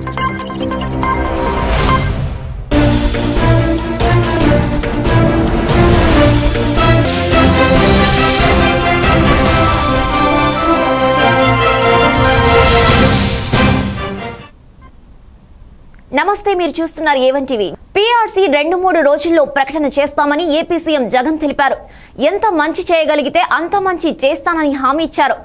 Thank you. నమస్తే మీరు చూస్తున్నారు ఏవన్ టీవీ. పీఆర్సీ రెండు మూడు రోజుల్లో ప్రకటన చేస్తామని ఏపీ సీఎం జగన్ తెలిపారు. ఎంత మంచి చేయగలిగితే అంత మంచి చేస్తానని హామీ ఇచ్చారు.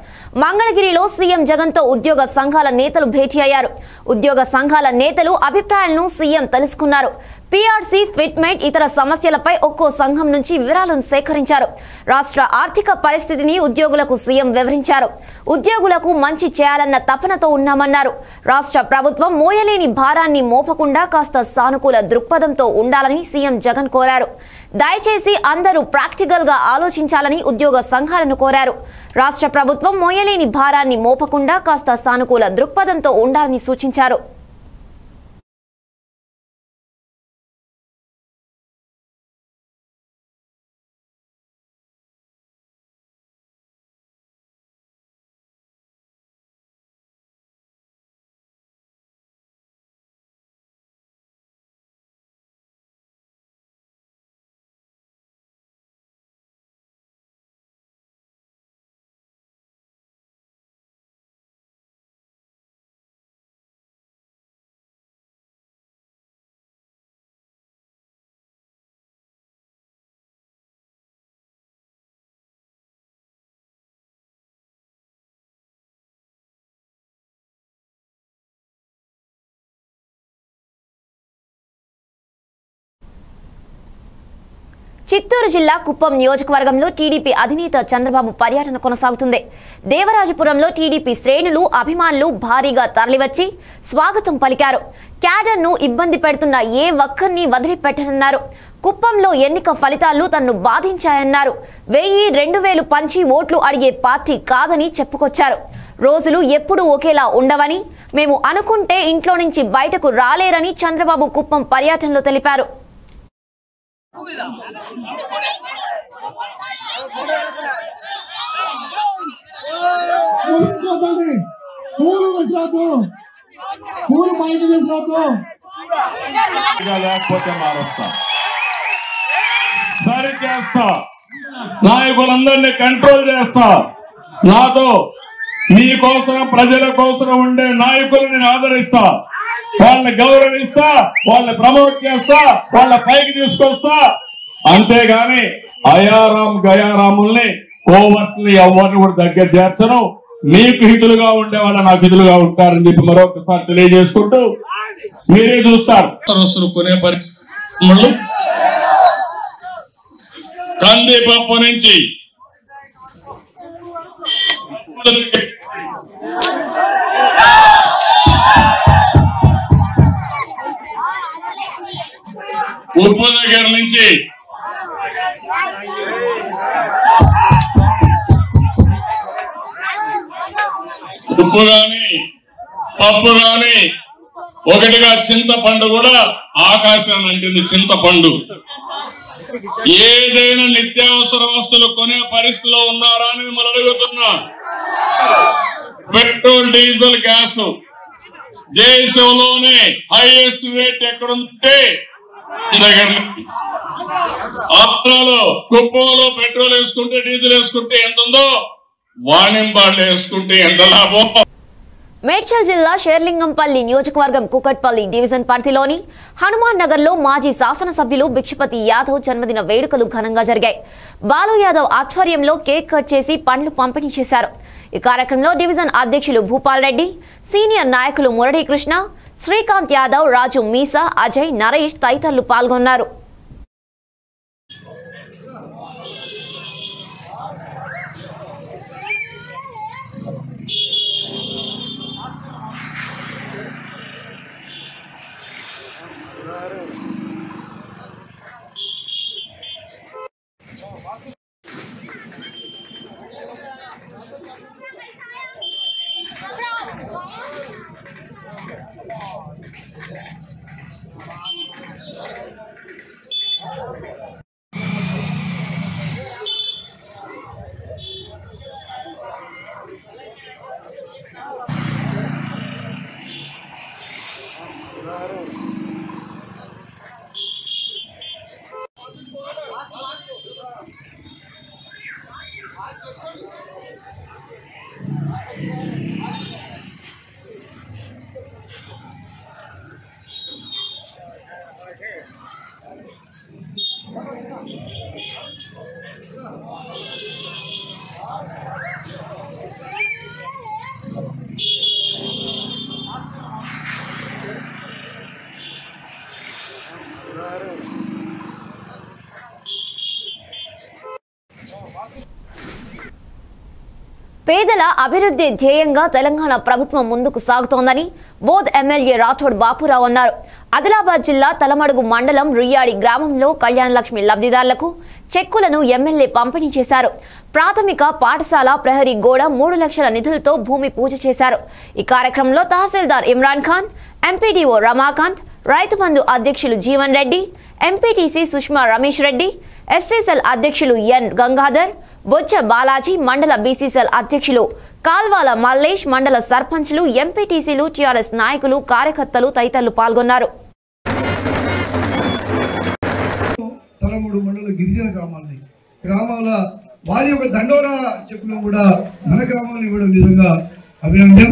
మంగళగిరిలో సీఎం జగన్తో ఉద్యోగ సంఘాల నేతలు భేటీ అయ్యారు. ఉద్యోగ సంఘాల నేతలు అభిప్రాయాలను సీఎం తెలుసుకున్నారు. పీఆర్సీ ఫిట్మెంట్ ఇతర సమస్యలపై ఒక్కో సంఘం నుంచి వివరాలను సేకరించారు. రాష్ట్ర ఆర్థిక పరిస్థితిని ఉద్యోగులకు సీఎం వివరించారు. ఉద్యోగులకు మంచి చేయాలన్న తపనతో ఉన్నామన్నారు. రాష్ట్ర ప్రభుత్వం మోయలేని భారాన్ని మోపకుండా కాస్త సానుకూల దృక్పథంతో ఉండాలని సీఎం జగన్ కోరారు. దయచేసి అందరూ ప్రాక్టికల్గా ఆలోచించాలని ఉద్యోగ సంఘాలను కోరారు. రాష్ట్ర ప్రభుత్వం మోయలేని భారాన్ని మోపకుండా కాస్త సానుకూల దృక్పథంతో ఉండాలని సూచించారు. చిత్తూరు జిల్లా కుప్పం నియోజకవర్గంలో టీడీపీ అధినేత చంద్రబాబు పర్యటన కొనసాగుతుంది. దేవరాజపురంలో టీడీపీ శ్రేణులు అభిమానులు భారీగా తరలివచ్చి స్వాగతం పలికారు. క్యాడర్ను ఇబ్బంది పెడుతున్న ఏ ఒక్కరిని వదిలిపెట్టనన్నారు. కుప్పంలో ఎన్నిక ఫలితాలు తన్ను బాధించాయన్నారు. వెయ్యి రెండు వేలు పంచి ఓట్లు అడిగే పార్టీ కాదని చెప్పుకొచ్చారు. రోజులు ఎప్పుడూ ఒకేలా ఉండవని మేము అనుకుంటే ఇంట్లో నుంచి బయటకు రాలేరని చంద్రబాబు కుప్పం పర్యటనలో తెలిపారు. పూలు తీసుకొద్దండి పూలు బయట ఇంకా లేకపోతే మారుస్తా సరి చేస్తా నాయకులందరినీ కంట్రోల్ చేస్తా. నాతో మీకోసం ప్రజల కోసం ఉండే నాయకులు నేను ఆదరిస్తా. వాళ్ళని గౌరవిస్తా వాళ్ళని ప్రమోట్ చేస్తా వాళ్ళ పైకి తీసుకొస్తా. అంతేగాని అయారాం గయారాముల్ని కోవర్ట్ని ఎవరిని కూడా దగ్గర చేర్చను. మీకు హితులుగా ఉండే వాళ్ళు నాకు హితులుగా ఉంటారని చెప్పి మరొకసారి తెలియజేసుకుంటూ మీరే చూస్తారు. కొనే పరిస్థితులు. కందిపప్పు నుంచి ఉప్పు దగ్గర నుంచి. ఉప్పు రాని పప్పు రాని ఒకటిగా చింతపండు కూడా ఆకాశం అంటుంది చింతపండు. ఏదైనా నిత్యావసర వస్తువులు కొనే పరిస్థితిలో ఉన్నారా అని మిమ్మల్ని అడుగుతున్నా. Petrol diesel gas. దేశంలోనే హైయెస్ట్ రేట్ ఎక్కడుంటే ఈ కుప్పంలో పెట్రోల్ వేసుకుంటే డీజిల్ వేసుకుంటే ఎంత ఉందో వాణింబాళ్ళు వేసుకుంటే ఎంత లాభం? మేడ్చల్ జిల్లా షేర్లింగంపల్లి నియోజకవర్గం కుకట్పల్లి డివిజన్ పరిధిలోని హనుమాన్ నగర్లో మాజీ శాసనసభ్యులు బిక్షపతి యాదవ్ జన్మదిన వేడుకలు ఘనంగా జరిగాయి. బాలు యాదవ్ ఆధ్వర్యంలో కేక్ కట్ చేసి పండ్లు పంపిణీ చేశారు. ఈ కార్యక్రమంలో డివిజన్ అధ్యక్షులు భూపాల్ రెడ్డి సీనియర్ నాయకులు మురళీకృష్ణ శ్రీకాంత్ యాదవ్ రాజు మీసా అజయ్ నరేష్ తదితరులు పాల్గొన్నారు. పేదల అభివృద్ధి ధ్యేయంగా తెలంగాణ ప్రభుత్వం ముందుకు సాగుతోందని బోధ్ ఎమ్మెల్యే రాథోడ్ బాపురావు అన్నారు. ఆదిలాబాద్ జిల్లా తలమడుగు మండలం రుయ్యాడి గ్రామంలో కళ్యాణలక్ష్మి లబ్ధిదారులకు చెక్కులను ఎమ్మెల్యే పంపిణీ చేశారు. ప్రాథమిక పాఠశాల ప్రహరీ గోడ మూడు లక్షల నిధులతో భూమి పూజ చేశారు. ఈ కార్యక్రమంలో తహసీల్దార్ ఇమ్రాన్ ఖాన్ ఎంపీడీఓ రమాకాంత్ రైతు బంధు అధ్యక్షులు జీవన్ రెడ్డి ఎంపీటీసీ సుష్మా రమేష్ రెడ్డి ఎస్ఎస్ఎల్ అధ్యక్షులు ఎన్ గంగాధర్ బొచ్చ బాలాజీ మండల బీసీసీఎల్ అధ్యక్షులు కాల్వాల మల్లేష్ మండల సర్పంచ్లు ఎంపీటీసీలు టీఆర్ఎస్ నాయకులు కార్యకర్తలు తదితరులు పాల్గొన్నారు. గ్రామాల వారి యొక్క దండోరా చెప్పిన కూడా మన గ్రామాన్ని ఇవ్వడం నిజంగా అభినందన.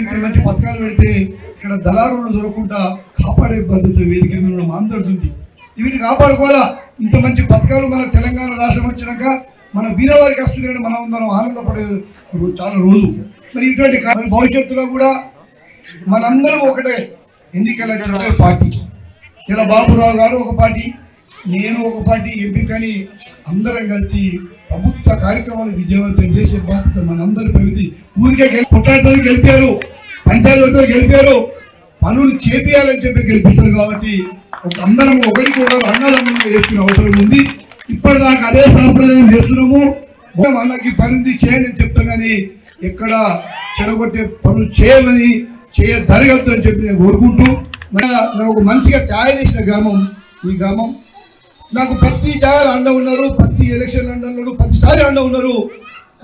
ఇక్కడ మంచి పథకాలు పెడితే ఇక్కడ దళారులు దొరకకుండా కాపాడే బాధ్యత వేదిక మీద ఉన్న అందరిది వీటిని కాపాడుకోవాలా? ఇంత మంచి పథకాలు మన తెలంగాణ రాష్ట్రం వచ్చినాక మన వీరవారి కష్టం మనం అందరం ఆనందపడే చాలా రోజు. మరి ఇటువంటి భవిష్యత్తులో కూడా మనందరం ఒకటే ఎన్నికల పార్టీ. ఇలా బాబురావు గారు ఒక పార్టీ నేను ఒక పార్టీ ఎంపీ కానీ అందరం కలిసి ప్రభుత్వ కార్యక్రమాలు విజయవంతం చేసే బాధ్యత మనందరి పరిమితి. ఊరికే గెలి గెలిపారు పంచాయతీలతో గెలిపారు పనులు చేపియాలని చెప్పి గెలిపిస్తారు కాబట్టి ఒక అందరం ఒకరికి ఒకరు అన్నదమ్ములు వేసుకునే అవసరం ఉంది. ఇప్పటిదాకా అదే సాంప్రదాయం చేస్తున్నాము. అన్నకి పని ఉంది చేయండి చెప్తాం కానీ ఎక్కడ చెడగొట్టే పనులు చేయమని చేయ జరగద్దు అని చెప్పి నేను కోరుకుంటూ నాకు మంచిగా తయారు చేసిన గ్రామం ఈ గ్రామం. నాకు ప్రతి జాగాలో అండ ఉన్నారు ప్రతి ఎలక్షన్ అండ ఉన్నారు ప్రతిసారి అండ ఉన్నారు.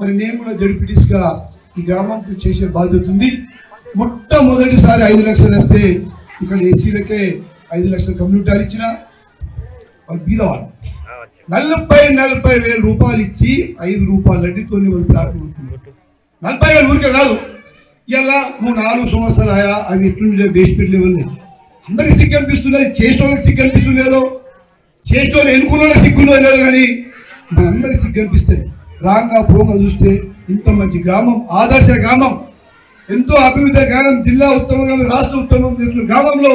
మరి నేను కూడా జడిపిటీస్గా ఈ గ్రామంకి చేసే బాధ్యత ఉంది. మొట్టమొదటిసారి ఐదు లక్షలు వేస్తే ఇక్కడ ఏసీలకే ఐదు లక్షల కమ్యూనిటీ ఇచ్చిన. వాళ్ళు బీదవాళ్ళు. నలభై నలభై వేల రూపాయలు ఇచ్చి ఐదు రూపాయలు అడ్డితో వాళ్ళు ప్లాట్లు ఉంటున్నారు నలభై వేలు ఊరికే కాదు. ఇలా నువ్వు నాలుగు సంవత్సరాలు ఆయా అవి ఎట్లుండే బేస్మెంట్ లెవెల్ అందరికి సిగ్గు అనిపిస్తున్నది. చేసిన వాళ్ళకి సిగ్గు అనిపిస్తుండేదో చేసిన వాళ్ళు ఎన్నుకున్న వాళ్ళకి సిగ్గులో లేదు కానీ మనందరికి సిగ్గు అనిపిస్తుంది. రాంగా పోగా చూస్తే ఇంత మంచి గ్రామం ఆదర్శ గ్రామం. ఎంతో అభివృద్ధి గ్రామం జిల్లా ఉత్తమంగా రాష్ట్ర ఉత్తమం గ్రామంలో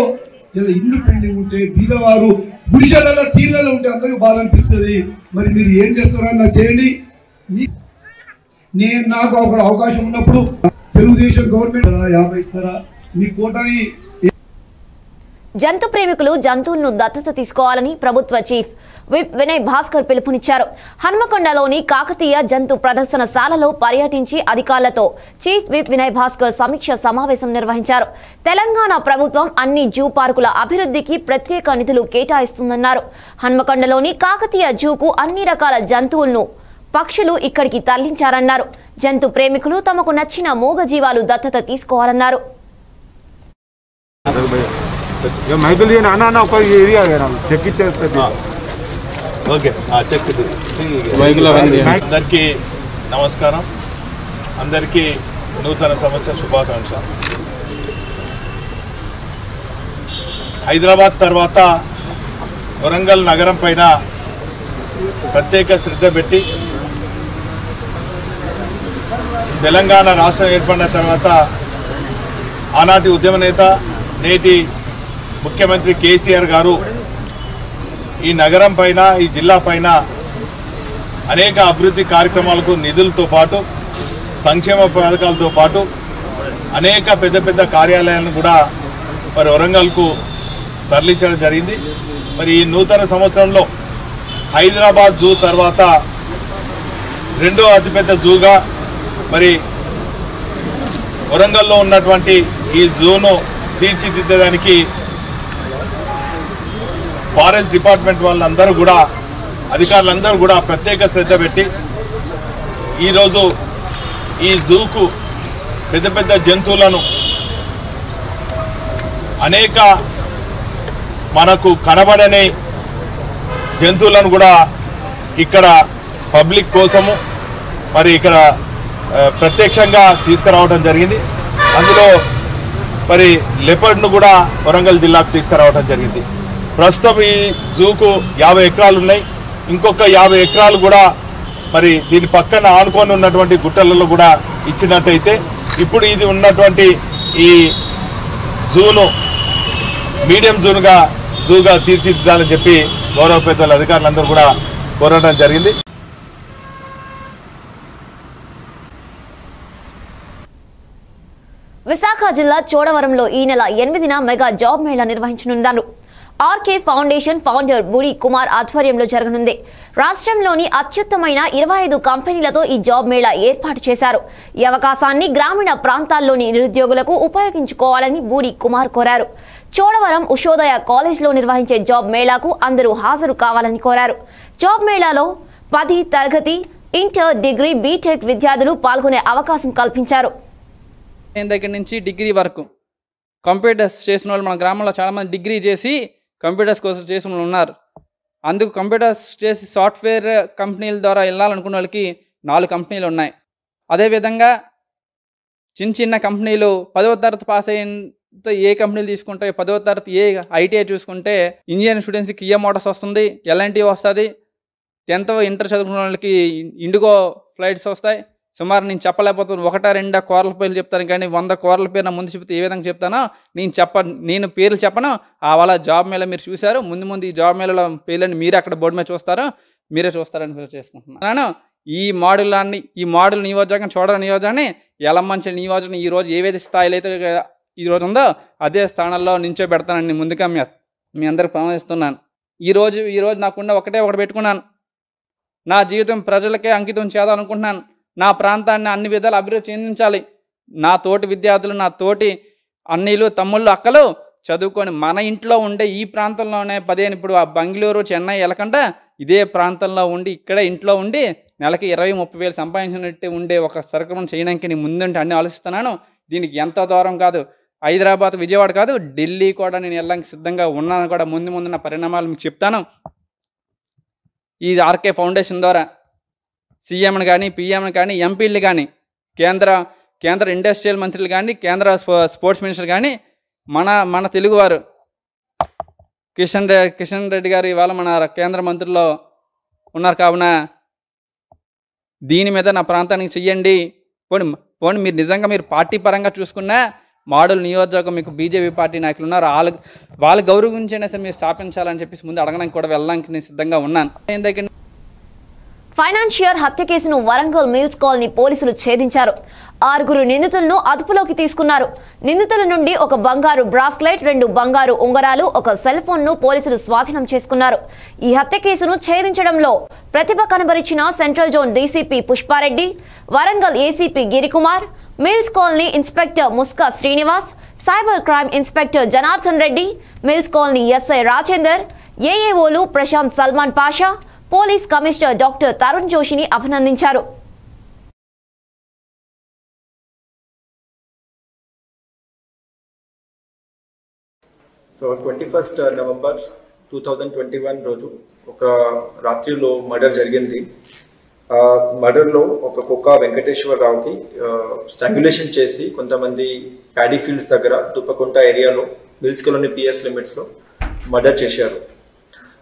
ఇలా ఇల్లు పెండింగ్ ఉంటే బీదవారు గుడిసెలలో తీర్లలో ఉంటే అందరికీ బాధ అనిపిస్తుంది. మరి మీరు ఏం చేస్తారని నాకు చేయండి నేను నాకు ఒక అవకాశం ఉన్నప్పుడు తెలుగుదేశం గవర్నమెంట్ యాభై ఇస్తారా? మీ కోటాని జంతు ప్రేమికులు జంతువులను దత్తత తీసుకోవాలని ప్రభుత్వ చీఫ్ విప్ వినయ్ భాస్కర్ పిలుపునిచ్చారు. హన్మకొండలోని కాకతీయ జంతు ప్రదర్శనశాలలో పర్యటించి అధికారులతో చీఫ్ విప్ వినయ్ భాస్కర్ సమీక్ష సమావేశం నిర్వహించారు. తెలంగాణ ప్రభుత్వం అన్ని జూ పార్కుల అభివృద్ధికి ప్రత్యేక నిధులు కేటాయిస్తుందన్నారు. హన్మకొండలోని కాకతీయ జూకు అన్ని రకాల జంతువులను పక్షులు ఇక్కడికి తరలించారన్నారు. జంతు ప్రేమికులు తమకు నచ్చిన మూగజీవాలు దత్తత తీసుకోవాలన్నారు. ఒక ఏరియా చెక్ ఇచ్చేస్తుంది ఓకే. అందరికీ నమస్కారం. అందరికీ నూతన సంవత్సర శుభాకాంక్ష హైదరాబాద్ తర్వాత వరంగల్ నగరం పైన ప్రత్యేక శ్రద్ధ పెట్టి తెలంగాణ రాష్ట్రం ఏర్పడిన తర్వాత ఆనాటి ఉద్యమ నేత నేటి ముఖ్యమంత్రి కేసీఆర్ గారు ఈ నగరం పైన ఈ జిల్లా పైన అనేక అభివృద్ధి కార్యక్రమాలకు నిధులతో పాటు సంక్షేమ పథకాలతో పాటు అనేక పెద్ద పెద్ద కార్యాలయాలను కూడా మరి వరంగల్కు తరలించడం జరిగింది. మరి ఈ నూతన సంవత్సరంలో హైదరాబాద్ జూ తర్వాత రెండో అతిపెద్ద జూగా మరి వరంగల్లో ఉన్నటువంటి ఈ జూను తీర్చిదిద్దడానికి ఫారెస్ట్ డిపార్ట్మెంట్ వాళ్ళందరూ కూడా అధికారులందరూ కూడా ప్రత్యేక శ్రద్ధ పెట్టి ఈరోజు ఈ జూకు పెద్ద పెద్ద జంతువులను అనేక మనకు కనబడని జంతువులను కూడా ఇక్కడ పబ్లిక్ కోసము మరి ఇక్కడ ప్రత్యక్షంగా తీసుకురావడం జరిగింది. అందులో మరి లెపర్డ్ను కూడా వరంగల్ జిల్లాకు తీసుకురావడం జరిగింది. ప్రస్తుతం ఈ జూకు యాభై ఎకరాలు ఉన్నాయి. ఇంకొక యాభై ఎకరాలు కూడా మరి దీని పక్కన ఆనుకొని ఉన్నటువంటి గుట్టలలో కూడా ఇచ్చినట్టయితే ఇప్పుడు ఇది ఉన్నటువంటి ఈ జూను మీడియం జూన్గా జూగా తీర్చిదిద్దాలని చెప్పి గౌరవ పెద్దల అధికారులందరూ కూడా కోరడం జరిగింది. విశాఖ జిల్లా చోడవరంలో ఈ నెల ఎనిమిదిన మెగా జాబ్ మేళా నిర్వహించనున్నారు ఆర్కే ఫౌండేషన్ ఫౌండర్ బుడి కుమార్ ఆధ్వర్యంలో జరగనుంది. రాష్ట్రంలోని అత్యుత్తమైన ఇరవై ఐదు కంపెనీలతో ఈ జాబ్ మేళా ఏర్పాటు చేశారు. ఈ అవకాశాన్ని గ్రామీణ ప్రాంతాల్లోని నిరుద్యోగులకు ఉపయోగించుకోవాలని బూడి కుమార్ కోరారు. చోడవరం ఉషోదయ కాలేజ్లో నిర్వహించే జాబ్ మేళాకు అందరూ హాజరు కావాలని కోరారు. జాబ్ మేళాలో పది తరగతి ఇంటర్ డిగ్రీ బీటెక్ విద్యార్థులు పాల్గొనే అవకాశం కల్పించారు. దగ్గర నుంచి డిగ్రీ వరకు కంప్యూటర్స్ చేసిన వాళ్ళు మన గ్రామంలో చాలామంది డిగ్రీ చేసి కంప్యూటర్స్ కోసం చేసిన ఉన్నారు. అందుకు కంప్యూటర్స్ చేసి సాఫ్ట్వేర్ కంపెనీల ద్వారా వెళ్ళాలనుకున్న వాళ్ళకి నాలుగు కంపెనీలు ఉన్నాయి. అదేవిధంగా చిన్న చిన్న కంపెనీలు పదవ తరగతి పాస్ అయ్యేంత ఏ కంపెనీలు తీసుకుంటాయి పదవ తరగతి ఏ ఐటీఐ చూసుకుంటే ఇంజనీరింగ్ స్టూడెంట్స్కి కియా మోటార్స్ వస్తుంది ఎల్ఎన్టీ వస్తుంది టెన్త్ ఇంటర్ చదువుకున్న వాళ్ళకి ఇండిగో ఫ్లైట్స్ వస్తాయి. సుమారు నేను చెప్పలేకపోతున్నాను. ఒకటా రెండా కోరల పేర్లు చెప్తాను కానీ వంద కోరల పేరు నా ముందు చెప్తే ఏ విధంగా చెప్తానో నేను చెప్ప నేను పేర్లు చెప్పను. ఆ వాళ్ళ జాబ్ మేళ మీరు చూశారు. ముందు ముందు ఈ జాబ్ మేళలో పేర్లని మీరు అక్కడ బోర్డు మీద చూస్తారు. మీరే చూస్తారని ఫీల్ చేసుకుంటున్నాను. ఈ మోడలాన్ని ఈ మోడల్ నియోజకం చూడడం నియోజకాన్ని ఎలమంచి నియోజకం ఈ రోజు ఏవైతే స్థాయిలో అయితే ఈ రోజు ఉందో అదే స్థానంలో నించో పెడతానని ముందుగా మీ మీ అందరికి ప్రమాణిస్తున్నాను ఈ రోజు నాకున్న ఒకటే ఒకటి పెట్టుకున్నాను. నా జీవితం ప్రజలకే అంకితం చేయాలనుకుంటున్నాను నా ప్రాంతాన్ని అన్ని విధాలు అభివృద్ధి చెందించాలి. నా తోటి విద్యార్థులు నా తోటి అన్నీలు తమ్ముళ్ళు అక్కలు చదువుకొని మన ఇంట్లో ఉండే ఈ ప్రాంతంలోనే పదిహేను ఇప్పుడు ఆ బెంగళూరు చెన్నై వెళ్ళకుండా ఇదే ప్రాంతంలో ఉండి ఇక్కడే ఇంట్లో ఉండి నెలకి ఇరవై ముప్పై వేలు సంపాదించినట్టు ఉండే ఒక సరకులను చేయడానికి నేను ముందుంటే అన్ని ఆలోచిస్తున్నాను. దీనికి ఎంత దూరం కాదు. హైదరాబాద్ విజయవాడ కాదు ఢిల్లీ కూడా నేను వెళ్ళడానికి సిద్ధంగా ఉన్నాను కూడా ముందు ముందున్న పరిణామాలు మీకు చెప్తాను. ఈ ఆర్కే ఫౌండేషన్ ద్వారా సీఎంని కానీ పిఎంని కానీ ఎంపీలు కానీ కేంద్ర కేంద్ర ఇండస్ట్రియల్ మంత్రులు కానీ కేంద్ర స్పో- స్పోర్ట్స్ మినిస్టర్ కానీ మన మన తెలుగువారు. కిషన్ రెడ్డి కిషన్ రెడ్డి గారు ఇవాళ మన కేంద్ర మంత్రుల్లో ఉన్నారు కావున దీని మీద నా ప్రాంతానికి చెయ్యండి. పోనీ పోనీ మీరు నిజంగా మీరు పార్టీ పరంగా చూసుకున్నా మోడల్ నియోజకవర్గం మీకు బీజేపీ పార్టీ నాయకులు ఉన్నారు. వాళ్ళ వాళ్ళ గౌరవించైనా సరే మీరు స్థాపించాలని చెప్పేసి ముందు అడగడానికి కూడా వెళ్ళడానికి నేను సిద్ధంగా ఉన్నాను. దగ్గర ఫైనాన్షియర్ హత్య కేసును వరంగల్ మిల్స్ కాలనీ పోలీసులు ఛేదించారు. ఆరుగురు నిందితులను అదుపులోకి తీసుకున్నారు. నిందితుల నుండి ఒక బంగారు బ్రాస్లెట్ రెండు బంగారు ఉంగరాలు ఒక సెల్ ఫోన్ను పోలీసులు స్వాధీనం చేసుకున్నారు. ఈ హత్య కేసును ఛేదించడంలో ప్రతిభ కనబరిచిన central zone DCP Pushpa Reddy Warangal ACP Girikumar Mills Colony inspector Muska Srinivas cyber crime inspector Janardhan Reddy Mills Colony SI Rajender ఏఏఓలు Prashanth Salman Pasha police commissioner doctor Tarun జోషిని అభినందించారు. So twenty first November two thousand twenty one రోజు ఒక రాత్రిలో మర్డర్ జరిగింది. ఆ మర్డర్లో ఒక కుక్క వెంకటేశ్వరరావుకి స్ట్రాంగులేషన్ చేసి కొంతమంది ప్యాడీ ఫీల్డ్స్ దగ్గర తుప్పకుంట ఏరియాలో మిల్స్ కాలనీ పిఎస్ లిమిట్స్లో మర్డర్ చేశారు.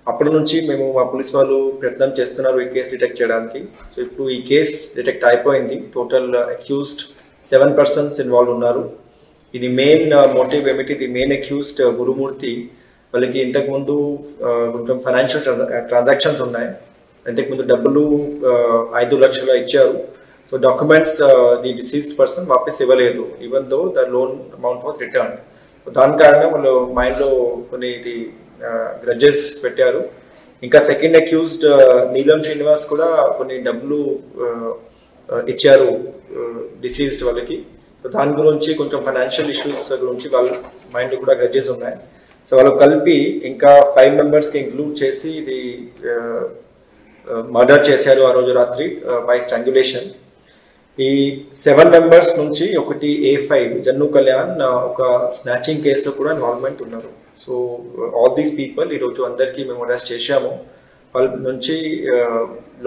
అప్పటి నుంచి మేము మా పోలీస్ వాళ్ళు ప్రయత్నం చేస్తున్నారు ఈ కేసు డిటెక్ట్ చేయడానికి. సో ఇప్పుడు ఈ కేసు డిటెక్ట్ అయిపోయింది. Total accused seven persons involve ఉన్నారు. ఇది మెయిన్ మోటివ్ uh, ఏమిటి? ఇది మెయిన్ అక్యూస్డ్ uh, గురుమూర్తి వాళ్ళకి ఇంతకుముందు uh, కొంచెం ఫైనాన్షియల్ ట్రాన్సాక్షన్స్ ఉన్నాయి. ఇంతకుముందు డబ్బులు ఐదు లక్షలు ఇచ్చారు. So documents the deceased person వాపస్ ఇవ్వలేదు. Even though the loan amount was return దాని కారణంగా వాళ్ళు మైండ్లో కొన్ని గ్రడ్జెస్ పెట్టారు. ఇంకా సెకండ్ అక్యూజ్డ్ నీలం శ్రీనివాస్ కూడా కొన్ని డబ్బులు ఇచ్చారు డిసీజ్డ్ వాళ్ళకి. సో దాని గురించి కొంచెం ఫైనాన్షియల్ ఇష్యూస్ గురించి వాళ్ళ మైండ్ కూడా గ్రడ్జెస్ ఉన్నాయి. సో వాళ్ళు కలిపి ఇంకా ఫైవ్ మెంబర్స్కి ఇంక్లూడ్ చేసి ఇది మర్డర్ చేశారు ఆ రోజు రాత్రి బై స్ట్రాంగ్యులేషన్ ఈ సెవెన్ మెంబర్స్ నుంచి ఒకటి ఏ ఫైవ్ జన్ను కళ్యాణ్ ఒక స్నాచింగ్ కేసులో కూడా ఇన్వాల్వ్మెంట్ ఉన్నారు. సో ఆల్ దీస్ పీపుల్ ఈరోజు అందరికీ మేము అరెస్ట్ చేశాము. వాళ్ళ నుంచి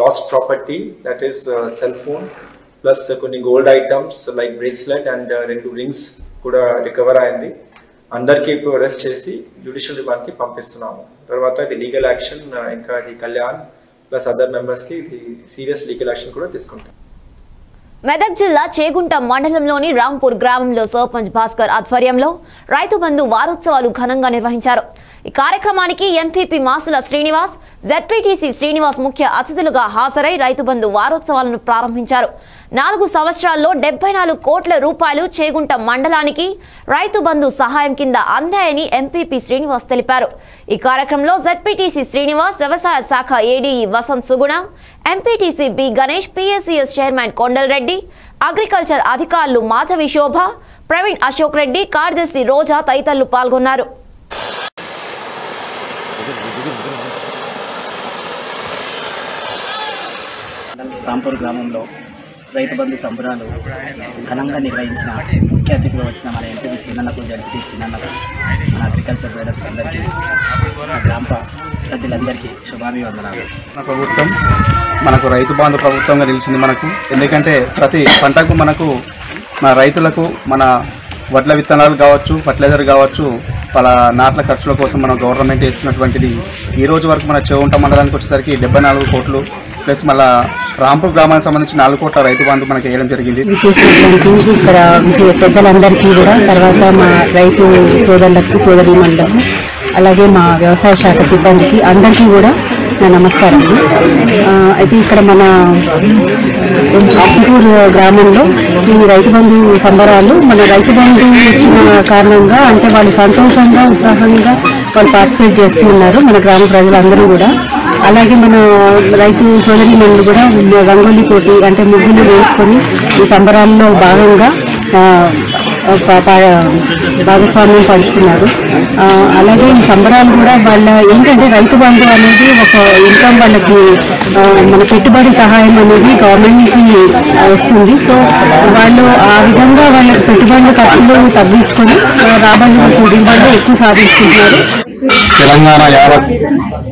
last property that is cell phone plus కొన్ని gold items like bracelet and రెండు రింగ్స్ కూడా రికవర్ అయింది. అందరికీ ఇప్పుడు అరెస్ట్ చేసి జ్యుడిషియల్ రిమాండ్కి పంపిస్తున్నాము. తర్వాత ఇది లీగల్ యాక్షన్ uh, ఇంకా ఇది కళ్యాణ్ ప్లస్ అదర్ మెంబర్స్కి ఇది సీరియస్ లీగల్ యాక్షన్ కూడా తీసుకుంటాం. మెదక్ జిల్లా చేగుంట మండలంలోని రాంపూర్ గ్రామంలో సర్పంచ్ భాస్కర్ ఆధ్వర్యంలో రైతు బంధు వారోత్సవాలు ఘనంగా నిర్వహించారు. ఈ కార్యక్రమానికి ఎంపీపీ మాసుల శ్రీనివాస్ జెడ్పీటీసీ శ్రీనివాస్ ముఖ్య అతిథులుగా హాజరై రైతు బంధు వారోత్సవాలను ప్రారంభించారు. నాలుగు సంవత్సరాల్లో డెబ్బై నాలుగు కోట్ల రూపాయలు చేగుంట మండలానికి రైతు బంధు సహాయం కింద అందాయని ఎంపీపీ శ్రీనివాస్ తెలిపారు. ఈ కార్యక్రమంలో జడ్పీటీసీ శ్రీనివాస్ వ్యవసాయ శాఖ ADE Vasanth Suguna MPTC B Ganesh PSCS chairman Kondalareddy agriculture అధికారులు మాధవి శోభ ప్రవీణ్ అశోక్ రెడ్డి కార్యదర్శి రోజా తదితరులు పాల్గొన్నారు. రాంపూర్ గ్రామంలో రైతు బంధు సంబరాలు ఘనంగా నిర్వహించిన ముఖ్య అతిథిగా వచ్చిన మన ఎంపీ శ్రీనన్నకు జడ్పీ శ్రీనన్నకు మన అగ్రికల్చర్ మేడమ్స్ అందరికీ మన గ్రామ ప్రజలందరికీ శుభాభివందనాలు. మన ప్రభుత్వం మనకు రైతు బంధు ప్రభుత్వంగా నిలిచింది మనకు. ఎందుకంటే ప్రతి పంటకు మనకు మన రైతులకు మన వడ్ల విత్తనాలు కావచ్చు ఫర్టిలైజర్ కావచ్చు వాళ్ళ నాట్ల ఖర్చుల కోసం మనం గవర్నమెంట్ ఇస్తున్నటువంటిది ఈ రోజు వరకు మన చెవుంట మండలానికి వచ్చేసరికి డెబ్బై నాలుగు కోట్లు ప్లస్ మళ్ళీ రాంపూర్ గ్రామానికి సంబంధించి నాలుగు కోట్ల రైతు బంధు మనకి వేయడం జరిగింది. ఇక్కడ పెద్దలందరికీ కూడా తర్వాత మా రైతు సోదరులకు సోదరి మండలం అలాగే మా వ్యవసాయ శాఖ సిబ్బందికి అందరికీ కూడా నా నమస్కారం. అయితే ఇక్కడ మన ఆత్మకూరు గ్రామంలో ఈ రైతు బంధు సంబరాలు మన రైతు బంధు ఇచ్చిన కారణంగా అంటే వాళ్ళు సంతోషంగా ఉత్సాహంగా వాళ్ళు పార్టిసిపేట్ చేస్తూ ఉన్నారు మన గ్రామ ప్రజలందరూ కూడా. అలాగే మన రైతు సోదరి మనులు కూడా రంగోలీ పోటీ అంటే ముగ్గులు వేసుకొని ఈ సంబరాల్లో భాగంగా భాగస్వామ్యం పంచుకున్నారు. అలాగే ఈ సంబరాలు కూడా వాళ్ళ ఏంటంటే రైతు బంధు అనేది ఒక ఇన్కమ్ వాళ్ళకి మన పెట్టుబడి సహాయం అనేది గవర్నమెంట్ నుంచి వస్తుంది. సో వాళ్ళు ఆ విధంగా వాళ్ళ పెట్టుబడుల ఖర్చులు తగ్గించుకొని ఆ, రాబడి దిగుబడులు ఎక్కువ సాధిస్తున్నారు. తెలంగాణ యావత్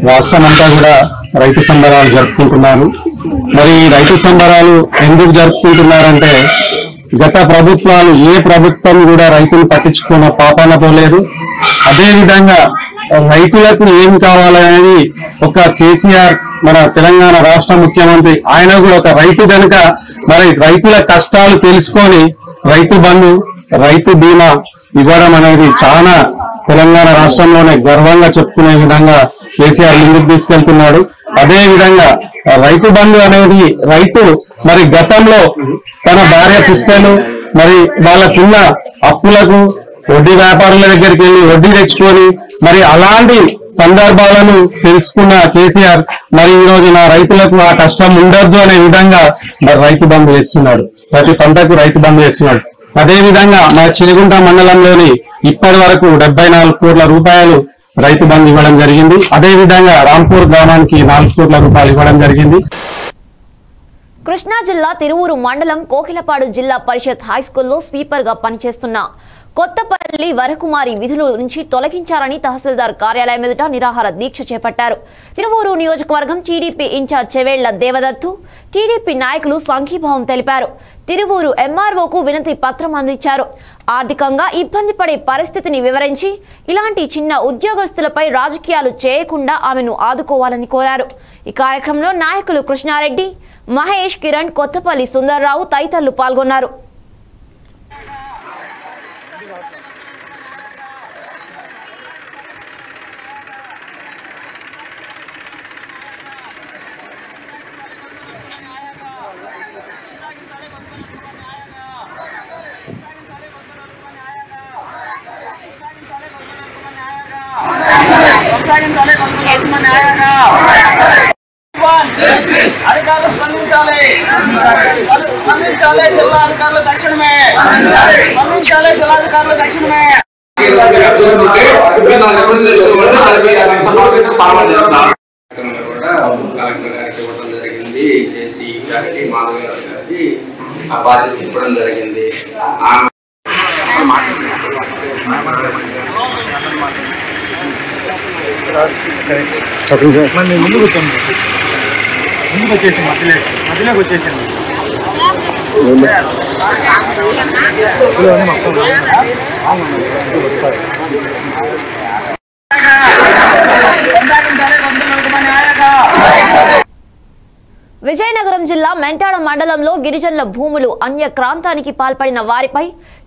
రాష్ట్రం అంతా కూడా రైతు సంబరాలు జరుపుకుంటున్నారు. మరి ఈ రైతు సంబరాలు ఎందుకు జరుపుకుంటున్నారంటే గత ప్రభుత్వాలు ఏ ప్రభుత్వం కూడా రైతులు పట్టించుకున్న పాపాన పోలేదు అదే విధంగా రైతులకు ఏం కావాలనేది ఒక కేసీఆర్ మన తెలంగాణ రాష్ట్ర ముఖ్యమంత్రి ఆయన కూడా ఒక రైతు కనుక మరి రైతుల కష్టాలు తెలుసుకొని రైతు బంధు రైతు బీమా ఇవ్వడం అనేది చాలా తెలంగాణ రాష్ట్రంలోనే గర్వంగా చెప్పుకునే విధంగా కేసీఆర్ ముందుకు తీసుకెళ్తున్నాడు. అదే విధంగా రైతు బంధు అనేది రైతు మరి గతంలో తన భార్య పుస్తలు మరి వాళ్ళకున్న అప్పులకు వడ్డీ వ్యాపారుల దగ్గరికి వెళ్ళి వడ్డీ తెచ్చుకొని మరి అలాంటి సందర్భాలను తెలుసుకున్న కేసీఆర్ మరి ఈ రోజు నా రైతులకు ఆ కష్టం ఉండద్దు అనే విధంగా మరి రైతు బంధు వేస్తున్నాడు. ప్రతి పంటకు రైతు బంధు వేస్తున్నాడు. అదే విధంగా మన చిరుగుంట మండలంలోని ఇప్పటి వరకు డెబ్బై నాలుగు కోట్ల రూపాయలు రైతు బంధు ఇవ్వడం జరిగింది. అదే విధంగా రాంపూర్ గ్రామానికి నాలుగు కోట్ల రూపాయలు ఇవ్వడం జరిగింది. కృష్ణా జిల్లా తిరువూరు మండలం కోకిలపాడు జిల్లా పరిషత్ హైస్కూల్లో స్వీపర్గా పనిచేస్తున్న కొత్త కొత్తపల్లి వరకుమారి విధుల నుంచి తొలగించారని తహసీల్దార్ కార్యాలయం ఎదుట నిరాహార దీక్ష చేపట్టారు. తిరువూరు నియోజకవర్గం TDP in charge Chevella Devadattu TDP నాయకులు సంఘీభావం తెలిపారు. తిరువూరు ఎంఆర్ఓకు వినతి పత్రం అందించారు. ఆర్థికంగా ఇబ్బంది పడే పరిస్థితిని వివరించి ఇలాంటి చిన్న ఉద్యోగస్తులపై రాజకీయాలు చేయకుండా ఆమెను ఆదుకోవాలని కోరారు. ఈ కార్యక్రమంలో నాయకులు కృష్ణారెడ్డి మహేష్ కిరణ్ కొత్తపల్లి సుందర్రావు తదితరులు పాల్గొన్నారు. అధికారులు స్పందించాలి స్పందించాలి జిల్లా అధికారులు తక్షణమే స్పందించాలి జిల్లా అధికారులు తక్షణమే కూడా కలెక్టర్ గారికి ఇవ్వడం జరిగింది జేసీ గారికి మాధవ్ గారి గారికి ఆ బాధ్యత ఇవ్వడం జరిగింది ఆమె ముందుకు వచ్చాము ముందుకు వచ్చేసి మధ్యలో మధ్యలోకి వచ్చేసింది విజయనగరం జిల్లా మెంటాడ మండలంలో గిరిజనుల భూములు అన్య క్రాంతానికి పాల్పడిన వారిపై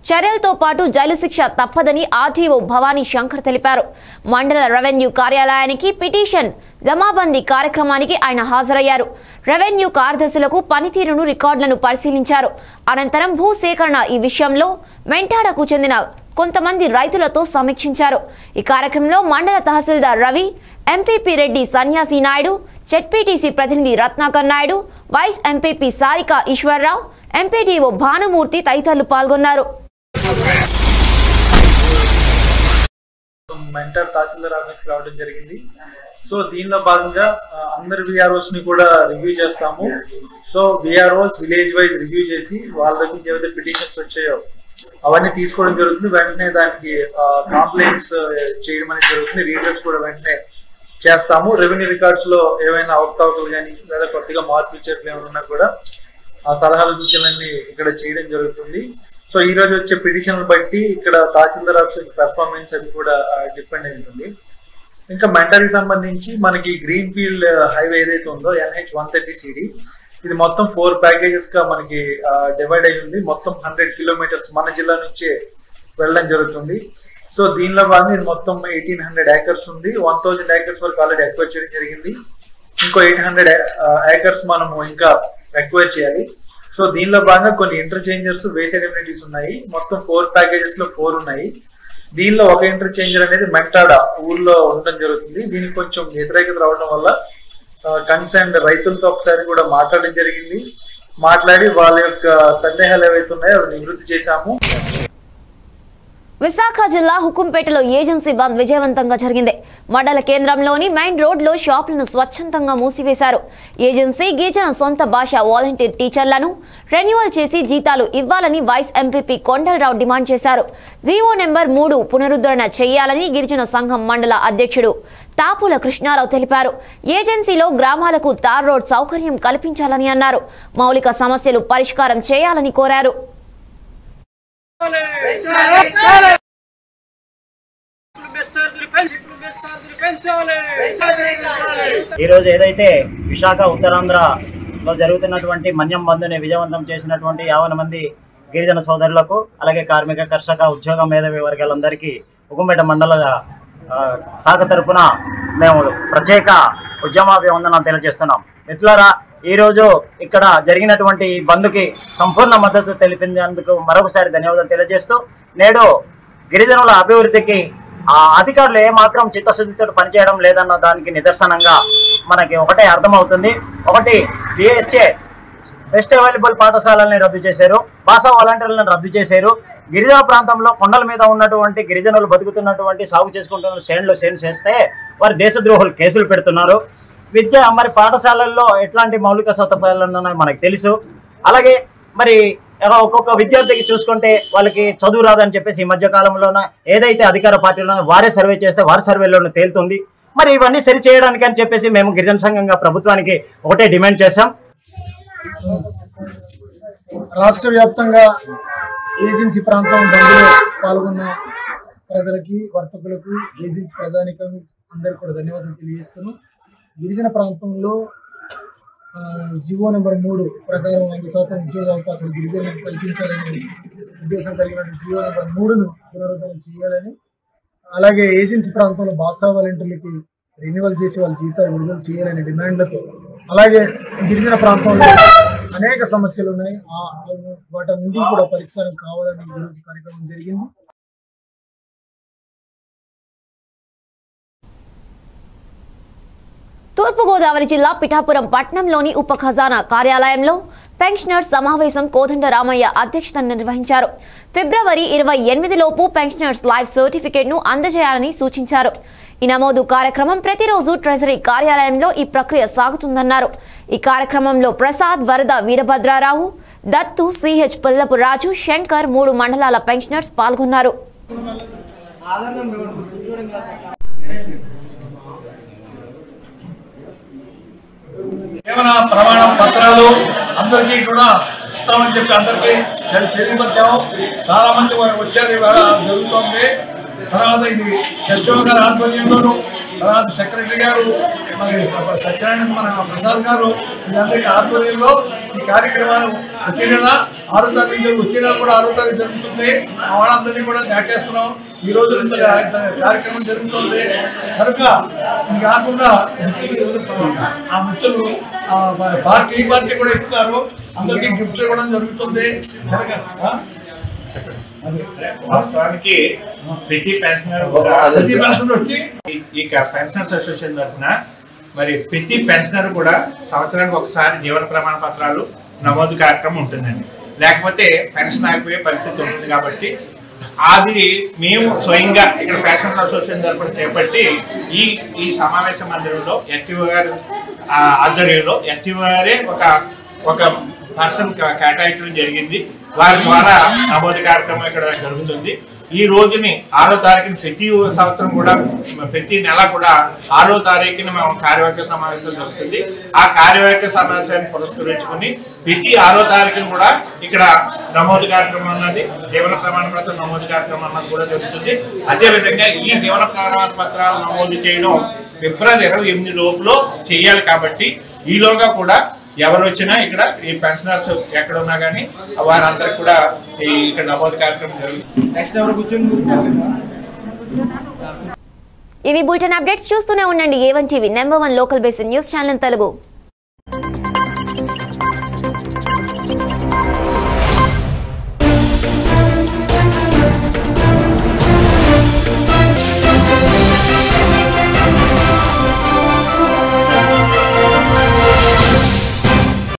చర్యలతో పాటు జైలు శిక్ష తప్పదని ఆర్టీఓ భవానీ శంకర్ తెలిపారు. మండల రెవెన్యూ కార్యాలయానికి పిటిషన్ జమాబందీ కార్యక్రమానికి ఆయన హాజరయ్యారు. రెవెన్యూ కార్యదర్శులకు పనితీరును రికార్డులను పరిశీలించారు. అనంతరం భూసేకరణ ఈ విషయంలో మెంటాడకు చెందిన కొంతమంది రైతులతో సమీక్షించారు. ఈ కార్యక్రమంలో మండల తహసీల్దార్ రవి ఎంపీపీ రెడ్డి సన్యాసి నాయుడు జెడ్పీటీసీ ప్రతినిధి Ratnakar Naidu vice MPP Sarika Eshwarrao MPTO Bhanumurthy తదితరులు పాల్గొన్నారు. మెంటర్ తహసీల్దార్ ఆఫీస్ రావడం జరిగింది. సో దీనిలో భాగంగా అందరు అందరి విఆర్ఓస్ని కూడా రివ్యూ చేస్తాము. So VROs village wise review చేసి వాళ్ళ దగ్గర నుంచి ఏవైతే పిటిషన్స్ వచ్చాయో అవన్నీ తీసుకోవడం జరుగుతుంది. వెంటనే దానికి కంప్లైంట్స్ చేయడం అనేది జరుగుతుంది. రీడర్స్ కూడా వెంటనే చేస్తాము. రెవెన్యూ రికార్డ్స్లో ఏవైనా అవకతవకలు కానీ లేదా కొద్దిగా మార్పులు ఇచ్చేట్లు ఏమైనా కూడా ఆ సలహాలు సూచనలన్నీ ఇక్కడ చేయడం జరుగుతుంది. సో ఈ రోజు వచ్చే పిటిషన్ బట్టి ఇక్కడ తహసీల్దార్ ఆఫీస్ పెర్ఫార్మెన్స్ అది కూడా డిపెండ్ అయి ఉంటుంది. ఇంకా మెంటర్కి సంబంధించి మనకి గ్రీన్ ఫీల్డ్ హైవే ఏదైతే ఉందో ఎన్హెచ్ వన్ థర్టీ సిడి ఇది మొత్తం ఫోర్ ప్యాకేజెస్గా మనకి డివైడ్ అయి ఉంది. మొత్తం హండ్రెడ్ కిలోమీటర్స్ మన జిల్లా నుంచే వెళ్ళడం జరుగుతుంది. సో దీనిలో భాగంగా ఇది మొత్తం ఎయిటీన్ హండ్రెడ్ ఏకర్స్ ఉంది. వన్ థౌజండ్ ఏకర్స్ వరకు ఆల్రెడీ ఎక్వైర్ చేయడం జరిగింది. ఇంకో ఎయిట్ హండ్రెడ్ ఏకర్స్ మనము ఇంకా ఎక్వైర్ చేయాలి. సో దీనిలో భాగంగా కొన్ని ఇంటర్చేంజర్స్ వేసెడ్ ఎమ్యూనిటీస్ ఉన్నాయి. మొత్తం ఫోర్ ప్యాకేజెస్లో ఫోర్ ఉన్నాయి. దీనిలో ఒక ఇంటర్చేంజర్ అనేది మెంటాడ ఊర్లో ఉండడం జరుగుతుంది. దీనికి కొంచెం వ్యతిరేకత రావడం వల్ల కన్సర్న్ రైతులతో ఒకసారి కూడా మాట్లాడడం జరిగింది. మాట్లాడి వాళ్ళ యొక్క సందేహాలు ఏవైతే ఉన్నాయో అవి నివృత్తి చేశాము. విశాఖ జిల్లా హుకుంపేటలో ఏజెన్సీ బంద్ విజయవంతంగా జరిగింది. మండల కేంద్రంలోని మెయిన్ రోడ్లో షాపులను స్వచ్ఛందంగా మూసివేశారు. ఏజెన్సీ గిరిజన సొంత భాష వాలంటీర్ టీచర్లను రెన్యువల్ చేసి జీతాలు ఇవ్వాలని వైస్ ఎంపీపీ కొండలరావు డిమాండ్ చేశారు. జీవో నెంబర్ మూడు పునరుద్ధరణ చేయాలని గిరిజన సంఘం మండల అధ్యక్షుడు తాపుల కృష్ణారావు తెలిపారు. ఏజెన్సీలో గ్రామాలకు తార్ రోడ్ సౌకర్యం కల్పించాలని అన్నారు. మౌలిక సమస్యలు పరిష్కారం చేయాలని కోరారు. ఈ రోజు ఏదైతే విశాఖ ఉత్తరాంధ్రలో జరుగుతున్నటువంటి మన్యం బంధుని విజయవంతం చేసినటువంటి యావన మంది గిరిజన సోదరులకు అలాగే కార్మిక కర్షక ఉద్యోగ మేధావి వర్గాలందరికీ ఉగుంపేట మండల శాఖ తరఫున మేము ప్రత్యేక ఉద్యమాభివందనం తెలియజేస్తున్నాం. మిత్రులారా ఈరోజు ఇక్కడ జరిగినటువంటి ఈ బంద్కి సంపూర్ణ మద్దతు తెలిపినందుకు మరొకసారి ధన్యవాదాలు తెలియజేస్తూ నేడు గిరిజనుల అభివృద్ధికి ఆ అధికారులు ఏమాత్రం చిత్తశుద్ధితో పనిచేయడం లేదన్న దానికి నిదర్శనంగా మనకి ఒకటే అర్థమవుతుంది. ఒకటి బిఎస్ఏ బెస్ట్ అవైలబుల్ పాఠశాలల్ని రద్దు చేశారు భాషా వాలంటీర్లను రద్దు చేశారు. గిరిజన ప్రాంతంలో కొండల మీద ఉన్నటువంటి గిరిజనులు బతుకుతున్నటువంటి సాగు చేసుకుంటున్న శ్రేణులు సేను చేస్తే వారు దేశద్రోహులు కేసులు పెడుతున్నారు. విద్య మరి పాఠశాలల్లో ఎట్లాంటి మౌలిక సదుపాయాలు ఉన్నాయో మనకు తెలుసు. అలాగే మరి ఒక్కొక్క విద్యార్థికి చూసుకుంటే వాళ్ళకి చదువు రాదని చెప్పేసి ఈ మధ్య కాలంలోన ఏదైతే అధికార పార్టీలో వారే సర్వే చేస్తే వారి సర్వేలోనూ తేలుతుంది. మరి ఇవన్నీ సరి చేయడానికి అని చెప్పేసి మేము గిరిజన సంఘంగా ప్రభుత్వానికి ఒకటే డిమాండ్ చేశాం. రాష్ట్ర వ్యాప్తంగా ఏజెన్సీ ప్రాంతం పాల్గొన్న ప్రజలకి వర్తకులకు ఏజెన్సీ ప్రజానికం అందరికీ కూడా ధన్యవాదాలు తెలియజేస్తున్నాం. గిరిజన ప్రాంతంలో జివో నెంబర్ మూడు ప్రకారం వంద శాతం ఉద్యోగ అవకాశాలు గిరిజనులకు కల్పించాలని ఉద్దేశం కలిగిన జివో నెంబర్ మూడును పునరుద్ధరణ చేయాలని అలాగే ఏజెన్సీ ప్రాంతంలో బాసా వాలంటీర్లకి రెన్యువల్ చేసి వాళ్ళ జీతాలు విడుదల చేయాలనే డిమాండ్లతో అలాగే గిరిజన ప్రాంతంలో అనేక సమస్యలు ఉన్నాయి. ఆ వాటి నుండి కూడా పరిష్కారం కావాలని ఈరోజు కార్యక్రమం జరిగింది. తూర్పుగోదావరి జిల్లా పిఠాపురం పట్టణంలోని ఉప ఖజానా కార్యాలయంలో పెన్షనర్స్ సమావేశం కోదండ రామయ్య అధ్యక్షతన నిర్వహించారు. ఫిబ్రవరి ఇరవై ఎనిమిదిలోపు పెన్షనర్స్ లైఫ్ సర్టిఫికేట్ను అందజేయాలని సూచించారు. ఈ నమోదు కార్యక్రమం ప్రతిరోజు ట్రెజరీ కార్యాలయంలో ఈ ప్రక్రియ సాగుతుందన్నారు. ఈ కార్యక్రమంలో ప్రసాద్ వరద వీరభద్రారావు దత్తు సిహెచ్ పుల్లపు రాజు శంకర్ మూడు మండలాల పెన్షనర్స్ పాల్గొన్నారు. జీవన ప్రమాణ పత్రాలు అందరికీ కూడా ఇస్తామని చెప్పి అందరికీ తెలియపరిచాము. చాలా మంది వారు వచ్చారు ఇవాళ జరుగుతోంది. తర్వాత ఇది ఎస్టో గారి ఆధ్వర్యంలోను తర్వాత సెక్రటరీ గారు మరి సత్యనారాయణ మన ప్రసాద్ గారు వీళ్ళందరికీ ఆధ్వర్యంలో ఈ కార్యక్రమాలు వచ్చే నెల ఆరో తారీఖు వచ్చే నెల కూడా ఆరో తారీఖు జరుగుతుంది. వాళ్ళందరినీ కూడా దాటేస్తున్నాం ఈ రోజు కార్యక్రమం జరుగుతుంది. కనుక ఇది కాకుండా ఆ మిత్రులు పార్టీ పార్టీ కూడా ఇస్తున్నారు. అందరికీ గిఫ్ట్ ఇవ్వడం జరుగుతుంది. ప్రతి పెన్షనర్ ప్రతి పెన్షనర్ వచ్చి ఈ పెన్షనర్స్ అసోసియేషన్ తరఫున మరి ప్రతి పెన్షనర్ కూడా సంవత్సరానికి ఒకసారి జీవన ప్రమాణ పత్రాలు నమోదు కార్యక్రమం ఉంటుందండి. లేకపోతే పెన్షన్ ఆగిపోయే పరిస్థితి ఉంటుంది కాబట్టి అది మేము స్వయంగా ఇక్కడ పెన్షనర్ అసోసియేషన్ తరఫున చేపట్టి ఈ ఈ సమావేశ మందిరంలో ఎస్టీఓ గారు ఆధ్వర్యంలో ఎస్టీఓ గారే ఒక ఒక పర్సన్ కేటాయించడం జరిగింది. వారి ద్వారా నమోదు కార్యక్రమం ఇక్కడ జరుగుతుంది. ఈ రోజుని ఆరో తారీఖున ప్రతి సంవత్సరం కూడా ప్రతి నెల కూడా ఆరో తారీఖున మేము కార్యవర్గ సమావేశం జరుగుతుంది. ఆ కార్యవర్గ సమావేశాన్ని పురస్కరించుకుని ప్రతి ఆరో తారీఖున కూడా ఇక్కడ నమోదు కార్యక్రమం అన్నది జీవన ప్రమాణ పత్రం నమోదు కార్యక్రమం అన్నది కూడా జరుగుతుంది. అదేవిధంగా ఈ జీవన ప్రమాణ పత్రాలు నమోదు చేయడం ఫిబ్రవరి ఇరవై ఎనిమిది లోపులో చేయాలి కాబట్టి ఈలోగా కూడా ఎవరు వచ్చినా ఇక్కడ ఈ పెన్షనర్స్ ఎక్కడ ఉన్నా కానీ వారందరికి కూడా ఈ ఇక్కడ నమోదు కార్యక్రమం జరుగుతుంది. నెక్స్ట్ ఎవరు కూర్చొని ఇవి బులెటిన్ అప్డేట్స్ చూస్తూనే ఉండండి. A one TV number one local based news channel Telugu.